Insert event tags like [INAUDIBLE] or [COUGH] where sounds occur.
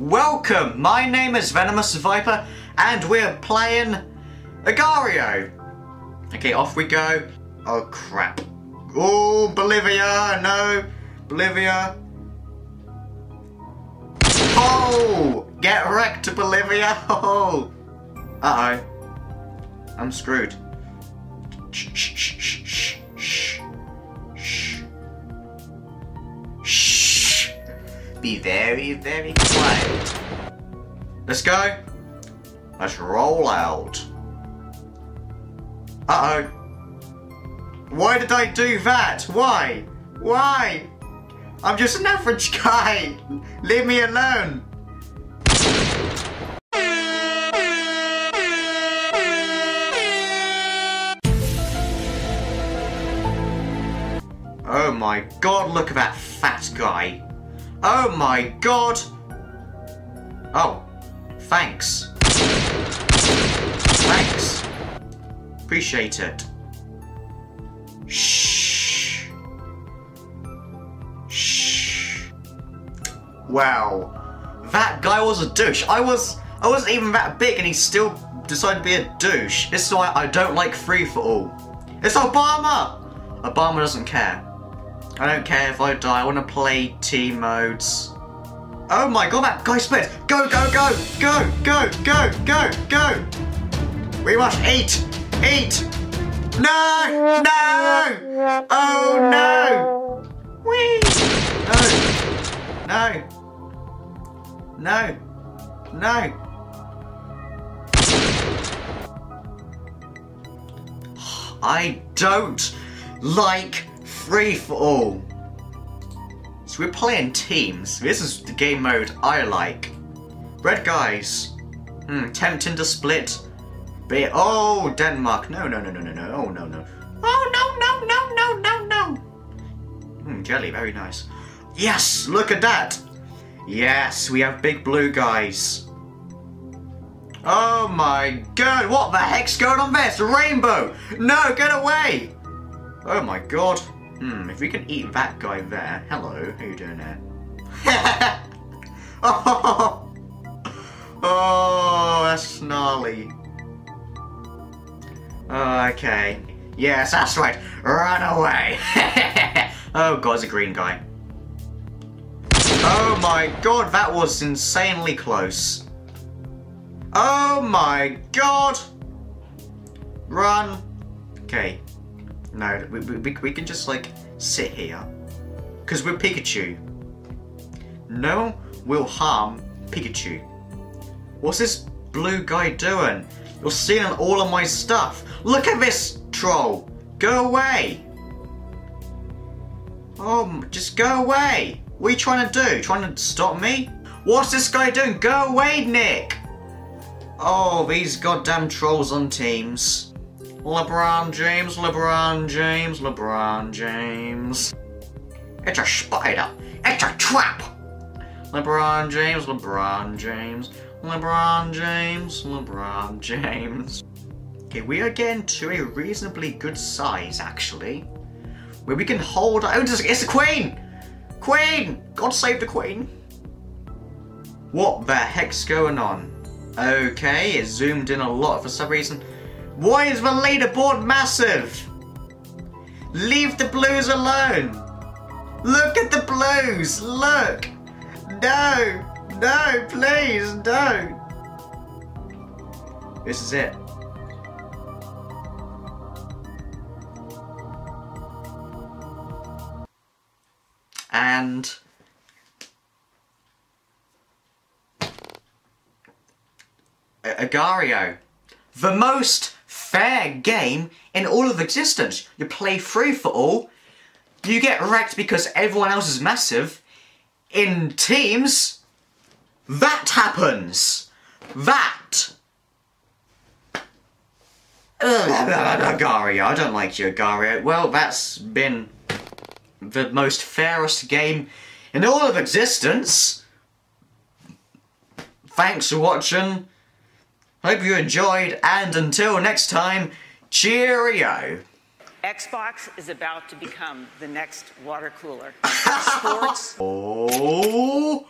Welcome, my name is Venomous Seviper and we're playing Agar.io. Okay, off we go. Oh crap. Oh, Bolivia, no. Bolivia. Oh, get wrecked, to Bolivia. [LAUGHS] Oh. Uh-oh. I'm screwed. Shh, shh, shh, shh, shh, shh. Be very, very quiet. Let's go. Let's roll out. Uh-oh. Why did I do that? Why? Why? I'm just an average guy. Leave me alone. Oh my god, look at that fat guy. Oh my god. Oh, thanks. Thanks. Appreciate it. Shh. Shh. Wow. That guy was a douche. I was I wasn't even that big and he still decided to be a douche. This is why I don't like free for all. It's Obama! Obama doesn't care. I don't care if I die, I wanna play team modes. Oh my god, that guy split! Go, go, go! Go, go, go, go, go! We must eat! Eat! No! No! Oh no! Whee! No! No! No! No! I don't like free for all. So we're playing teams. This is the game mode I like. Red guys. Hmm, tempting to split. But oh, Denmark. No, no, no, no, no, no. Oh, no, no. Oh, no, no, no, no, no, no. Hmm, jelly, very nice. Yes, look at that. Yes, we have big blue guys. Oh my god, what the heck's going on there? It's a rainbow! No, get away! Oh my god. Hmm, if we can eat that guy there. Hello, how you doing there? oh, [LAUGHS] oh, that's gnarly. Okay. Yes, that's right. Run away. [LAUGHS] oh god, it's a green guy. Oh my god, that was insanely close. Oh my god! Run! Okay. No, we, we, we can just like sit here. Because we're Pikachu. No will harm Pikachu. What's this blue guy doing? You're stealing all of my stuff. Look at this troll. Go away. Oh, just go away. What are you trying to do? Trying to stop me? What's this guy doing? Go away, Nick. Oh, these goddamn trolls on teams. LeBron James, LeBron James, LeBron James. It's a spider. It's a trap. LeBron James, LeBron James, LeBron James, LeBron James. Okay, we are getting to a reasonably good size, actually. Where we can hold... Oh, it's a Queen! Queen! God save the Queen! What the heck's going on? Okay, it zoomed in a lot for some reason. Why is the leaderboard massive? Leave the blues alone. Look at the blues. Look. No. No, please, don't. This is it. And Agar.io. The most fair game in all of existence. You play free for all. You get wrecked because everyone else is massive. In teams, that happens. That. Agar.io. I don't like you, Agar.io. Well, that's been the most fairest game in all of existence. Thanks for watching. Hope you enjoyed, and until next time, cheerio! Xbox is about to become the next water cooler. [LAUGHS] Sports. Oh.